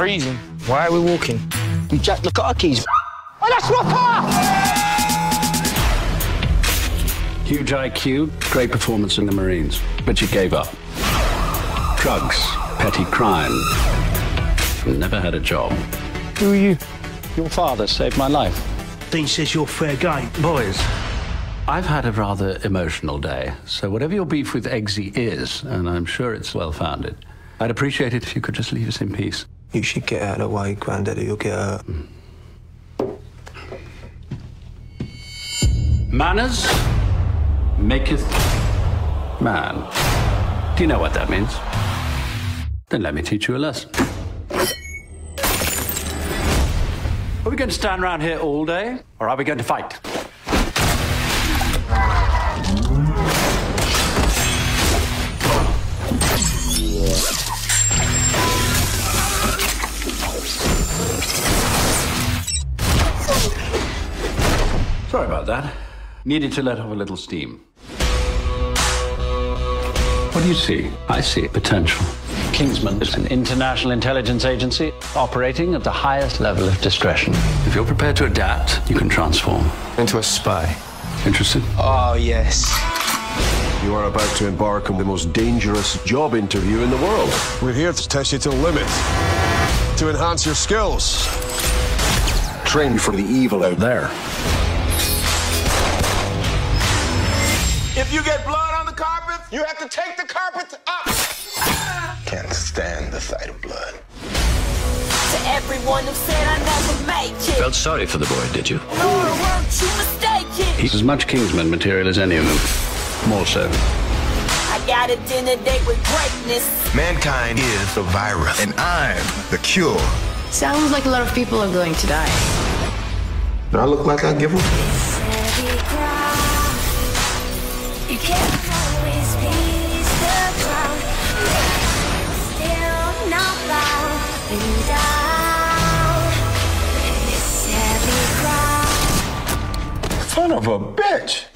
freezing. Why are we walking? You jacked the car keys. Oh, that's my car! Huge IQ, great performance in the Marines, but you gave up. Drugs, petty crime. Never had a job. Who are you? Your father saved my life. Dean says you're fair game. Boys. I've had a rather emotional day, so whatever your beef with Eggsy is, and I'm sure it's well founded, I'd appreciate it if you could just leave us in peace. You should get out of the way, Granddaddy. You'll get hurt. Manners maketh man. Do you know what that means? Then let me teach you a lesson. Are we going to stand around here all day, or are we going to fight? Sorry about that. Needed to let off a little steam. What do you see? I see potential. Kingsman is an international intelligence agency operating at the highest level of discretion. If you're prepared to adapt, you can transform. Into a spy. Interested? Oh, yes. You are about to embark on the most dangerous job interview in the world. We're here to test you to the limit, to enhance your skills. Train for the evil out there. If you get blood on the carpet, you have to take the carpet up. Can't stand the sight of blood. To everyone who said I never make it. Felt sorry for the boy, did you? Lord, weren't you mistaken? He's as much Kingsman material as any of them. More so. I got a dinner date with greatness. Mankind is the virus, and I'm the cure. Sounds like a lot of people are going to die. Do I look like I give a You can't always please the crowd. Still not down. This heavy crowd. Son of a bitch.